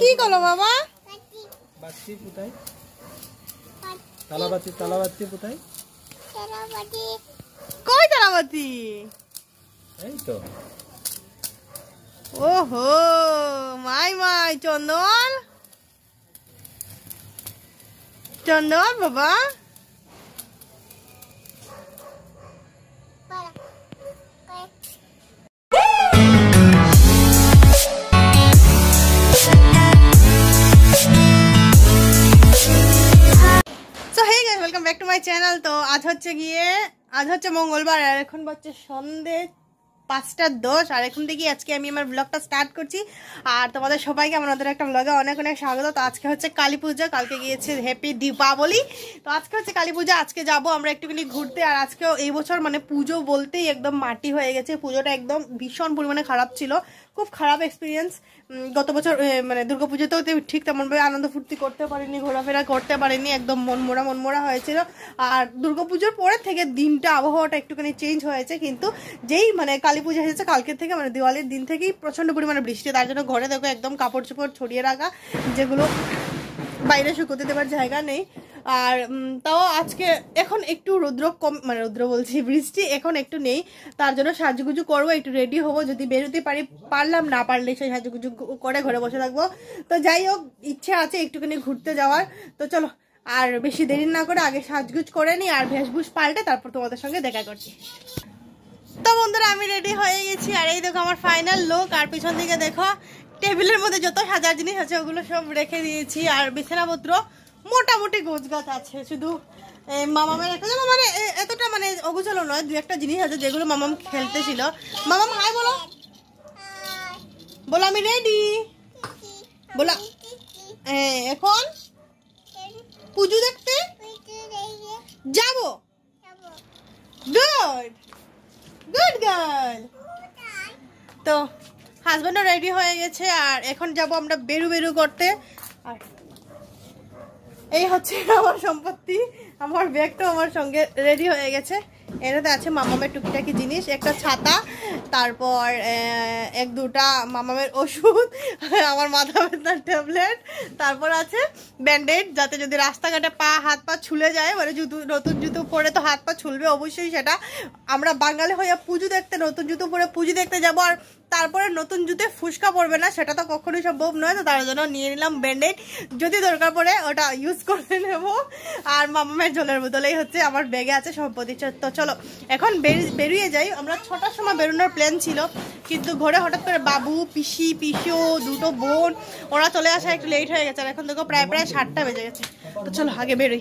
কি করো বাবা? বাচ্চি কোথায়? তালাবাতি তালাবাতি কোথায়? কই তালাবাতি এই তো। ওহো মাই মাই চন্দন। চন্দন বাবা। চ্যানেল তো আজ হচ্ছে গিয়ে, আজ হচ্ছে মঙ্গলবার, আর এখন হচ্ছে সন্ধে পাঁচটার দশ, আর এখন থেকে আজকে আমি আমার ব্লগটা স্টার্ট করছি। আর তোমাদের সবাইকে আমার আমাদের একটা ব্লগে অনেক অনেক স্বাগত। তো আজকে হচ্ছে কালী পূজা, কালকে গিয়েছে হ্যাপি দীপাবলি তো আজকে হচ্ছে কালী পূজা, আজকে যাব আমরা একটুখানি ঘুরতে। আর আজকেও এই বছর মানে পুজো বলতেই একদম মাটি হয়ে গেছে। পুজোটা একদম ভীষণ পরিমাণে খারাপ ছিল। খুব খারাপ এক্সপিরিয়েন্স গত বছর মানে দুর্গা পুজোতেও তো ঠিক তেমনভাবে আনন্দ ফুর্তি করতে পারিনি, ঘোরাফেরা করতে পারিনি, একদম মনমোড়া মনমোড়া হয়েছিল। আর দুর্গা পুজোর পরে থেকে দিনটা, আবহাওয়াটা একটুখানি চেঞ্জ হয়েছে, কিন্তু যেই মানে কালী পুজো এসেছে কালকের থেকে মানে দিওয়ালির দিন থেকেই প্রচণ্ড পরিমাণে বৃষ্টি, তার জন্য ঘরে দেখো একদম কাপড় চোপড় ছড়িয়ে রাখা, যেগুলো বাইরে শুকোতে দেওয়ার জায়গা নেই। আর তাও আজকে এখন একটু রৌদ্র কম মানে রৌদ্র বলছি, বৃষ্টি এখন একটু নেই। তার জন্য সাজুগুজু করব, একটু রেডি হব। যদি বেরোতে পারি, পারলাম, না পারলে সেই সাজুগুজু করে ঘরে বসে থাকব। তো যাই হোক, ইচ্ছে আছে একটুখানি ঘুরতে যাওয়ার। তো চলো, আর বেশি দেরি না করে আগে সাজগুজ করে নিই, আর ভেষভূষ পাল্টে তারপর তোমাদের সঙ্গে দেখা করছি। তো বন্ধুরা, আমি রেডি হয়ে গেছি। আর এই দেখো আমার ফাইনাল লুক আর পিছন দিকে দেখো টেবিলের মধ্যে যত সাজার জিনিস আছে, ওগুলো সব রেখে দিয়েছি। আর বিছানাপত্র মোটামুটি গোছ গাছ আছে। শুধু মামামের একটা মানে এতটা মানে অগুছালো নয়, দু একটা জিনিস আছে যেগুলো মামাম খেলতেছিল। মামাম, হাই বলো। বলো, আমি রেডি বলো এখন পুজো দেখতে যাব? গুড গুড গার্ল তো হাজব্যান্ডও রেডি হয়ে গেছে, আর এখন যাব আমরা বেরু বেরু করতে। আর এই হচ্ছে আমার সম্পত্তি, আমার ব্যাগটাও আমার সঙ্গে রেডি হয়ে গেছে। এটাতে আছে মামামের টুকিটাকি জিনিস, একটা ছাতা, তারপর এক দুটা মামামের ওষুধ, আমার মাথা ব্যথার ট্যাবলেট তারপর আছে ব্যান্ডেড যাতে যদি রাস্তাঘাটে পা, হাত পা ছুলে যায় মানে জুতো, নতুন জুতো পরে তো হাত পা ছুলবে অবশ্যই সেটা। আমরা বাঙালি হয়ে পুজো দেখতে, নতুন জুতো পরে পুজো দেখতে যাব, আর তারপরে নতুন জুতে ফুসকা পড়বে না, সেটা তো কখনোই সম্ভব নয়, তো তার জন্য নিয়ে নিলাম ব্যান্ডেড যদি দরকার পড়ে, ওটা ইউজ করে নেব। আর মামামের জলের বোতলেই হচ্ছে, আমার ব্যাগে আছে সম্পত্তি তো চলো, এখন বের- বেরিয়ে যাই। আমরা ছটার সময় বেরোনোর প্ল্যান ছিল, কিন্তু ঘরে হঠাৎ করে বাবু, পিসি, পিসিও, দুটো বোন, ওরা চলে আসা একটু লেট হয়ে গেছে, আর এখন দেখো প্রায় প্রায় সাতটা বেজে গেছে। তো চলো, আগে বেরোই।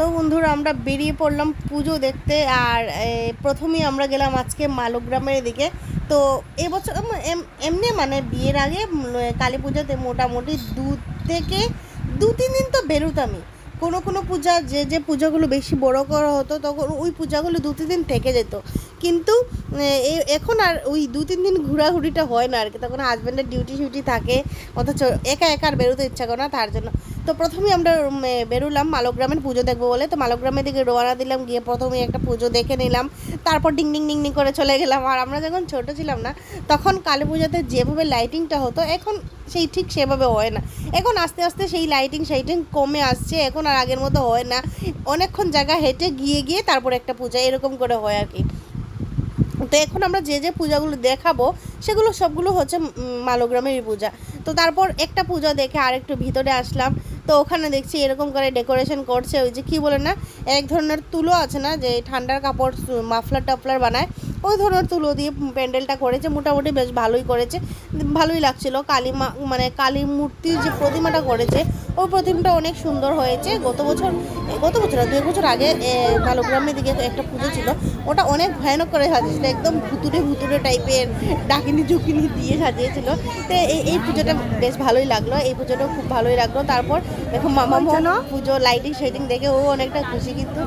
তো বন্ধুরা, আমরা বেরিয়ে পড়লাম পুজো দেখতে আর প্রথমেই আমরা গেলাম আজকে মালগ্রামের দিকে। তো এবছর এম- এম- এমনি মানে বিয়ের আগে কালী পুজোতে মোটামুটি দু থেকে, দু তিন দিন তো বেরোতামই। কোনো কোনো পূজা, যে যে পূজাগুলো বেশি বড় করা হতো, তখন ওই পূজাগুলো দু তিন দিন থেকে যেত। কিন্তু এখন আর ওই দু তিন দিন ঘোরাঘুরিটা হয় না আর কি। তখন হাজব্যান্ডের ডিউটি ফিউটি থাকে, অথচ একা একা আর বেরোতে ইচ্ছা করে না, তার জন্য। তো প্রথমেই আমরা বেরোলাম মালগ্রামের পুজো দেখব বলে। তো মালগ্রামের দিকে রোয়ানা দিলাম, গিয়ে প্রথমে একটা পুজো দেখে নিলাম। তারপর ডিং ডিং ডিং ডিং করে চলে গেলাম। আর আমরা যখন ছোট ছিলাম না, তখন কালী পুজোতে যেভাবে লাইটিংটা হতো, এখন সেই ঠিক সেভাবে হয় না। এখন আস্তে আস্তে সেই লাইটিং সাইটিং কমে আসছে, এখন আর আগের মতো হয় না। অনেকক্ষণ জায়গা হেঁটে গিয়ে গিয়ে তারপর একটা পূজা এরকম করে হয় আর কি। তো এখন আমরা যে যে পূজাগুলো দেখাবো, সেগুলো সবগুলো হচ্ছে মালগ্রামেরই পূজা। তো তারপর একটা পূজা দেখে আর একটু ভিতরে আসলাম। তো ওখানে দেখছি এরকম করে ডেকোরেশন করছে, ওই যে কি বলে না, এক ধরনের তুলো আছে না, যে ঠান্ডার কাপড় মাফলার টাফলার বানায়। ওই ধরনের তুলো দিয়ে প্যান্ডেলটা করেছে মোটামুটি বেশ ভালোই করেছে ভালোই লাগছিল। কালী মা মানে কালী মূর্তির যে প্রতিমাটা করেছে ওই প্রতিমাটা অনেক সুন্দর হয়েছে। গত বছর গত বছর দুই বছর আগে কালোগ্রামের দিকে একটা পুজো ছিল। ওটা অনেক ভয়ানক করে সাজিয়েছিল একদম ভুতুরে ভুতুরে টাইপের ডাকিনি ঝুঁকিনি দিয়ে সাজিয়েছিল। তো এই এই পুজোটা বেশ ভালোই লাগল এই পুজোটাও খুব ভালোই লাগল। তারপর দেখো মামা মোহন পুজো লাইটিং শাইটিং দেখে ও অনেকটা খুশি কিন্তু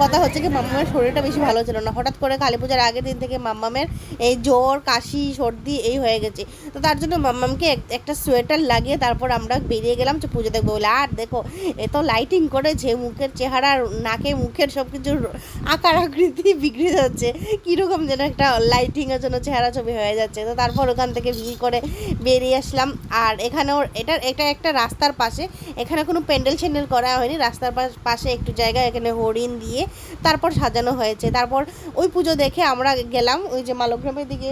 কথা হচ্ছে কি মামার শরীরটা বেশি ভালো ছিল না। হঠাৎ করে কালী পূজার আগের দিন থেকে মাম্মামের এই জ্বর, কাশি, সর্দি এই হয়ে গেছে। তো তার জন্য মাম্মামকে একটা সোয়েটার লাগিয়ে তারপর আমরা বেরিয়ে গেলাম যে পুজো দেখব বলে। আর দেখো এত লাইটিং করেছে, মুখের চেহারা, নাকে, মুখের সব কিছুর আকার আকৃতি বিগড়ে যাচ্ছে। কীরকম যেন একটা লাইটিংয়ের জন্য চেহারা ছবি হয়ে যাচ্ছে। তো তারপর ওখান থেকে ভিড় করে বেরিয়ে আসলাম। আর এখানেও এটা এটা একটা রাস্তার পাশে। এখানে কোনো প্যান্ডেল স্যান্ডেল করা হয়নি। রাস্তার পাশ- পাশে একটু জায়গা এখানে হরিণ দিয়ে তারপর সাজানো হয়েছে। তারপর ওই পুজো দেখে আমরা গেলাম ওই যে মালগ্রামের দিকে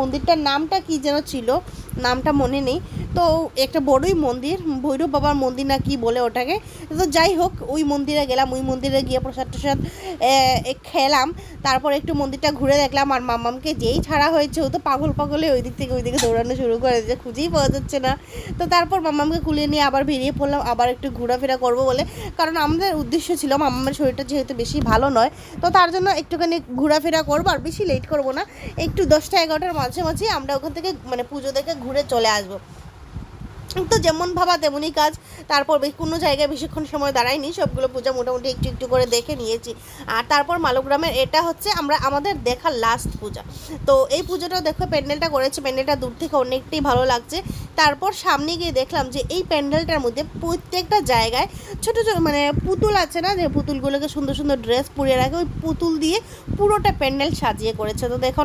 মন্দিরটার নামটা কি যেন ছিল, নামটা মনে নেই। তো একটা বড়ই মন্দির, ভৈরব বাবার মন্দির না কি বলে ওটাকে। তো যাই হোক, ওই মন্দিরে গেলাম, ওই মন্দিরে গিয়ে প্রসাদ টসাদ খেলাম। তারপর একটু মন্দিরটা ঘুরে দেখলাম, আর মামামকে যেই ছাড়া হয়েছে, ও তো পাগল পাগলে ওই দিক থেকে ওই দিকে দৌড়ানো শুরু করে দিয়েছে, খুঁজেই পাওয়া যাচ্ছে না। তো তারপর মাম্মামকে কুলিয়ে নিয়ে আবার বেরিয়ে পড়লাম, আবার একটু ঘোরাফেরা করব বলে। কারণ আমাদের উদ্দেশ্য ছিল মাম্মামের শরীরটা যেহেতু বেশি ভালো নয়, তো তার জন্য একটুখানি ঘোরাফেরা করব, আর বেশি লেট করব না। একটু দশটা এগারোটার মাঝামাঝি আমরা ওখান থেকে মানে পুজো দেখে ঘুরে চলে আসব। তো যেমন ভাবা তেমনই কাজ। তারপর কোনো জায়গায় বেশিক্ষণ সময় দাঁড়াইনি সবগুলো পূজা মোটামুটি একটু একটু করে দেখে নিয়েছি। আর তারপর মালগ্রামের, এটা হচ্ছে আমরা, আমাদের দেখা লাস্ট পূজা। তো এই পুজোটা দেখো, প্যান্ডেলটা করেছে। প্যান্ডেলটা দূর থেকে অনেকটাই ভালো লাগছে। তারপর সামনে গিয়ে দেখলাম যে এই প্যান্ডেলটার মধ্যে প্রত্যেকটা জায়গায় ছোট ছোট মানে পুতুল আছে না, যে পুতুলগুলোকে সুন্দর সুন্দর ড্রেস পরিয়ে রাখে, ওই পুতুল দিয়ে পুরোটা প্যান্ডেল সাজিয়ে করেছে। তো দেখো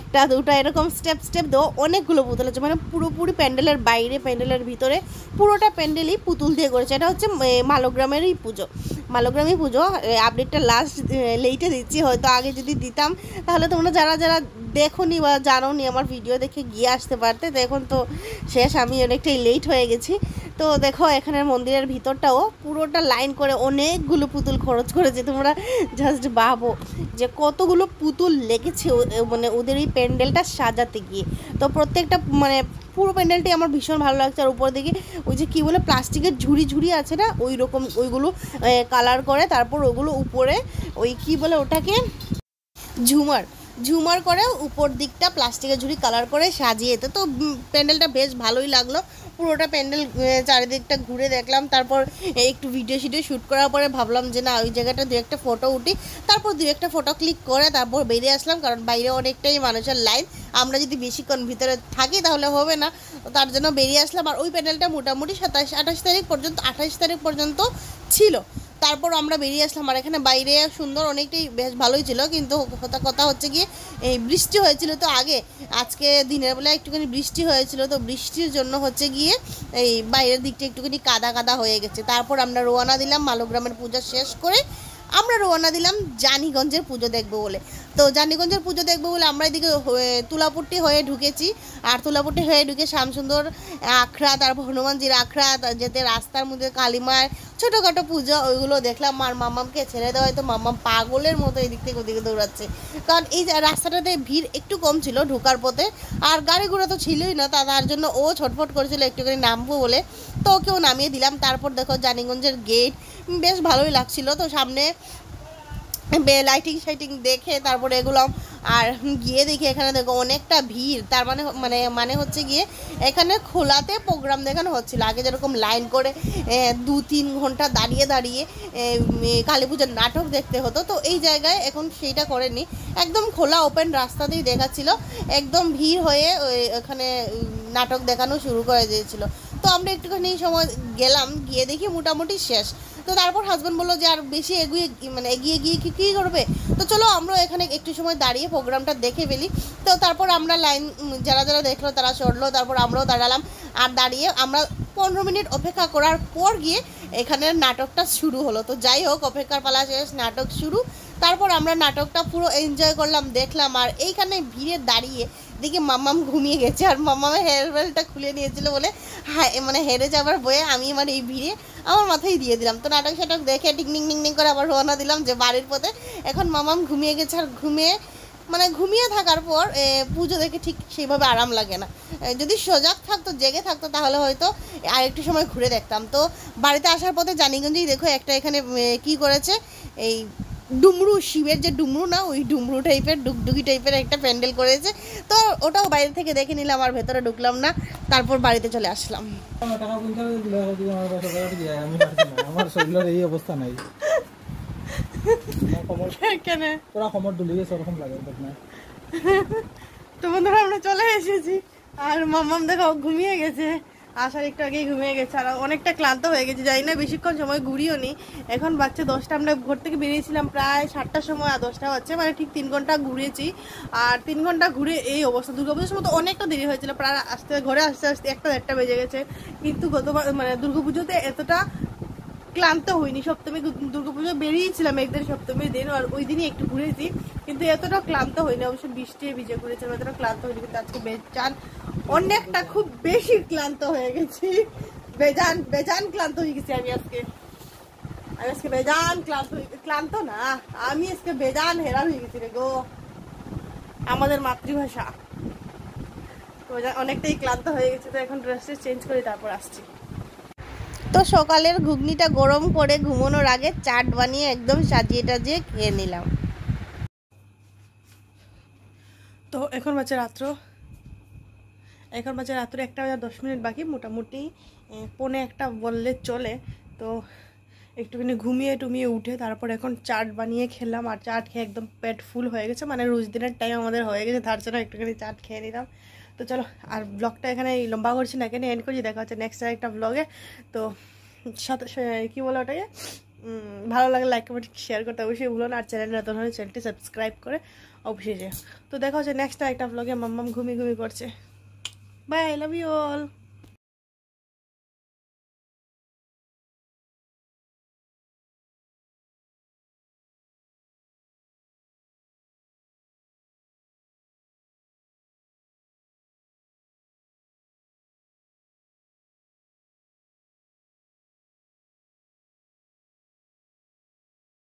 একটা, দুটো এরকম স্টেপ স্টেপ দেওয়া অনেকগুলো পুতুল আছে। মানে পুরোপুরি প্যান্ডেলের বাইরে প্যান্ডেলের ভিতরে পুরোটা প্যান্ডেলই পুতুল দিয়ে করেছে। এটা হচ্ছে মালগ্রামেরই পুজো। মালগ্রামী পুজো আপডেটটা লাস্ট লেটে দিচ্ছি, হয়তো আগে যদি দিতাম, তাহলে তোমরা যারা যারা দেখোনি বা জানোনি আমার ভিডিও দেখে গিয়ে আসতে পারতে তো এখন তো শেষ, আমি অনেকটাই লেট হয়ে গেছি। তো দেখো, এখানের মন্দিরের ভিতরটাও পুরোটা লাইন করে অনেকগুলো পুতুল খরচ করেছে। তোমরা জাস্ট ভাবো যে কতগুলো পুতুল লেগেছে মানে ওদের এই প্যান্ডেলটা সাজাতে গিয়ে। তো প্রত্যেকটা মানে পুরো প্যান্ডেলটি আমার ভীষণ ভালো লাগছে। আর উপর দিকে ওই যে কী বলে, প্লাস্টিকের ঝুড়ি ঝুড়ি আছে না? ওই রকম ওইগুলো কালার করে, তারপর ওগুলো উপরে ওই কি বলে ওটাকে? ঝুমার। ঝুমার করে উপর দিকটা প্লাস্টিকের ঝুড়ি কালার করে সাজিয়ে তো প্যান্ডেলটা বেশ ভালোই লাগল। পুরোটা প্যান্ডেল চারিদিকটা ঘুরে দেখলাম, তারপর একটু ভিডিও শিডিও শ্যুট করার পরে ভাবলাম যে না, ওই জায়গাটা দু একটা ফটো উঠি, তারপর দু একটা ফটো ক্লিক করে তারপর বেরিয়ে আসলাম, কারণ বাইরে অনেকটাই মানুষের লাইন আমরা যদি বেশিক্ষণ ভিতরে থাকি তাহলে হবে না, তার জন্য বেরিয়ে আসলাম, আর ওই প্যান্ডেলটা মোটামুটি সাতাশ, আঠাশ তারিখ পর্যন্ত, আঠাশ তারিখ পর্যন্ত ছিল। তারপর আমরা বেরিয়ে আসলাম। আর এখানে বাইরে সুন্দর অনেকটাই বেশ ভালোই ছিল। কিন্তু কথা হচ্ছে গিয়ে, এই বৃষ্টি হয়েছিল তো আগে। আজকে দিনের বেলা একটুখানি বৃষ্টি হয়েছিল। তো বৃষ্টির জন্য হচ্ছে গিয়ে, এই বাইরের দিকটা একটুখানি কাদা কাদা হয়ে গেছে। তারপর আমরা রোয়ানা দিলাম মালোগ্রামের পূজা শেষ করে। আমরা রোয়ানা দিলাম জানিগঞ্জের পুজো দেখব বলে। তো জানিগঞ্জের পুজো দেখব বলে আমরা এদিকে তুলাপুট্টি হয়ে ঢুকেছি। আর তুলাপুট্টি হয়ে ঢুকে শ্যামসুন্দর আখড়া, তারপর হনুমানজির আখড়া যেতে রাস্তার মধ্যে কালীমার ছোটোখাটো পুজো, ওইগুলো দেখলাম। আর মাম্মামকে ছেড়ে দেওয়া হয়তো, মাম্মাম পাগলের মতো এদিক থেকে ওদিকে দৌড়াচ্ছে। কারণ এই রাস্তাটাতে ভিড় একটু কম ছিল ঢোকার পথে, আর গাড়ি ঘোড়া তো ছিলই না, তা তার জন্য ও ছটফট করেছিল একটুখানি নামবো বলে। তো ওকেও নামিয়ে দিলাম। তারপর দেখো জানিগঞ্জের গেট বেশ ভালোই লাগছিল। তো সামনে লাইটিং শাইটিং দেখে তারপরে এগুলো, আর গিয়ে দেখি এখানে দেখো অনেকটা ভিড়। তার মানে মানে মানে হচ্ছে গিয়ে এখানে খোলাতে প্রোগ্রাম দেখানো হচ্ছিল। আগে যেরকম লাইন করে দু তিন ঘণ্টা দাঁড়িয়ে দাঁড়িয়ে কালী পুজোর নাটক দেখতে হতো। তো এই জায়গায় এখন সেইটা করেনি। একদম খোলা ওপেন রাস্তা দিয়ে দেখাচ্ছিল। একদম ভিড় হয়ে এখানে নাটক দেখানো শুরু করে দিয়েছিল। তো আমরা একটুখানি সময় গেলাম, গিয়ে দেখি মোটামুটি শেষ। তো তারপর হাজব্যান্ড বলল যে, আর বেশি এগিয়ে মানে এগিয়ে গিয়ে কি, কী করবে? তো চলো আমরা এখানে একটু সময় দাঁড়িয়ে প্রোগ্রামটা দেখে ফেলি। তো তারপর আমরা লাইন যারা যারা দেখল তারা চড়লো তারপর আমরাও দাঁড়ালাম। আর দাঁড়িয়ে আমরা পনেরো মিনিট অপেক্ষা করার পর গিয়ে এখানের নাটকটা শুরু হলো। তো যাই হোক, অপেক্ষার পালা শেষ, নাটক শুরু। তারপর আমরা নাটকটা পুরো এনজয় করলাম, দেখলাম। আর এইখানে ভিড়ে দাঁড়িয়ে দেখি মাম্মাম ঘুমিয়ে গেছে আর মাম্মামের হেয়ার খুলে নিয়েছিল বলে মানে হেরে যাবার বয়ে আমি আমার এই ভিড়ে আমার মাথায় দিয়ে দিলাম। তো নাটক সাটক দেখে টিকনিং টিং করে আবার রওনা দিলাম যে বাড়ির পথে। এখন মামাম ঘুমিয়ে গেছে আর ঘুমিয়ে মানে ঘুমিয়ে থাকার পর পুজো দেখে ঠিক সেইভাবে আরাম লাগে না। যদি সজাগ থাকতো, জেগে থাকতো, তাহলে হয়তো আর একটু সময় ঘুরে দেখতাম। তো বাড়িতে আসার পথে জানিগঞ্জেই দেখো একটা এখানে কি করেছে? এই ডুমরু শিবের যে ডুমরু না ওই ডুমরু টাইপের ডুগডুগি টাইপের একটা প্যান্ডেল করেছে। তো ওটাও বাইরে থেকে দেখে নিলাম আর ভেতরে ঢুকলাম না। তারপর বাড়িতে চলে আসলাম। তো বন্ধুরা আমরা চলে এসেছি। আর মাম্মাম দেখো ঘুমিয়ে গেছে। আসার একটু আগেই ঘুমিয়ে গেছে। আর অনেকটা ক্লান্ত হয়ে গেছে যাই না, বেশিক্ষণ সময় ঘুরিও নি। এখন বাচ্চা দশটা আমরা ঘর থেকে বেরিয়েছিলাম প্রায় সাতটার সময়, আর দশটা বাচ্চা মানে ঠিক তিন ঘণ্টা ঘুরেছি। আর তিন ঘণ্টা ঘুরে এই অবস্থা, দুর্গাপুজোর সময় তো অনেকটা দেরি হয়েছিল, প্রায় আসতে ঘরে আসতে আসতে একটা দেড়টা বেজে গেছে। কিন্তু গতবার মানে দুর্গাপুজোতে এতটা ক্লান্ত হইনি, সপ্তমী দুর্গাপুজো বেরিয়েছিলাম একদিন সপ্তমীর দিন, আর ওই দিনই একটু ঘুরেছি। কিন্তু এতটা ক্লান্ত হয়নি অবশ্য বৃষ্টি ভিজে ঘুরেছিলাম এতটা ক্লান্ত হয়নি কিন্তু আজকে বেজান অনেকটা খুব বেশি ক্লান্ত হয়ে গেছি। বেজান বেজান ক্লান্ত হয়ে গেছি আমি আজকে। আমি আজকে বেজান ক্লান্ত ক্লান্ত না, আমি আজকে বেজান হেরান হয়ে গেছি রে গো। আমাদের মাতৃভাষা। অনেকটাই ক্লান্ত হয়ে গেছে, তো এখন ড্রেসটা চেঞ্জ করে তারপর আসছি। তো সকালের ঘুগনিটা গরম করে ঘুমানোর আগে চাট বানিয়ে একদম সাজিয়ে টাজিয়ে খেয়ে নিলাম। তো এখন বাচ্চা রাত্র। এখন বাজে রাত্রে একটা বাজার দশ মিনিট বাকি, মোটামুটি পৌনে একটা বললে চলে। তো একটুখানি ঘুমিয়ে টুমিয়ে উঠে তারপর এখন চাট বানিয়ে খেলাম আর চাট খেয়ে একদম পেট ফুল হয়ে গেছে মানে রোজ দিনের টাইম আমাদের হয়ে গেছে, তার জন্য একটুখানি চাট খেয়ে নিলাম। তো চলো, আর ব্লগটা এখানে লম্বা করছি না, এখানে এন্ড করছি, দেখা হচ্ছে নেক্সট একটা ব্লগে তো সাথে কী বলে ওটাকে? ভালো লাগে লাইক কমেন্ট শেয়ার করতে অবশ্যই ভুলো না, আর চ্যানেল নতুন হলে চ্যানেলটি সাবস্ক্রাইব করে অবশ্যই তো দেখা হচ্ছে নেক্সট একটা ব্লগে মাম্মাম ঘুমি ঘুমি করছে Bye. Love you all.